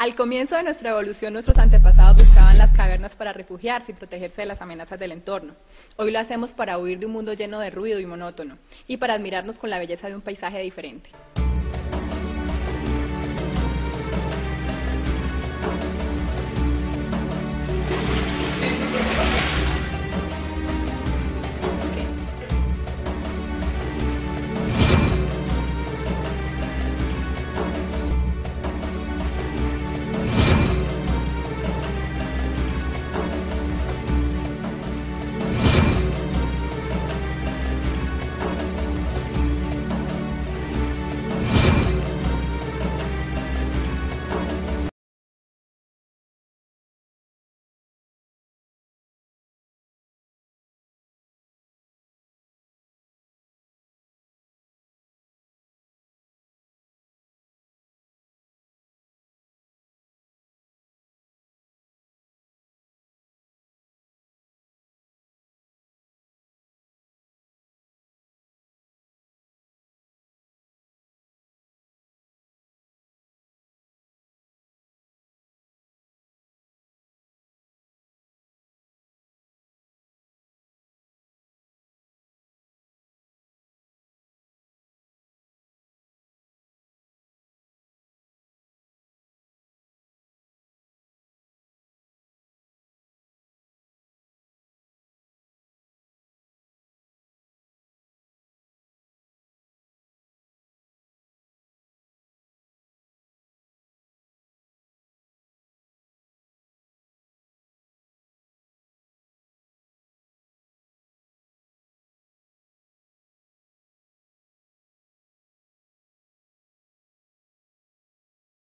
Al comienzo de nuestra evolución, nuestros antepasados buscaban las cavernas para refugiarse y protegerse de las amenazas del entorno. Hoy lo hacemos para huir de un mundo lleno de ruido y monótono y para admirarnos con la belleza de un paisaje diferente.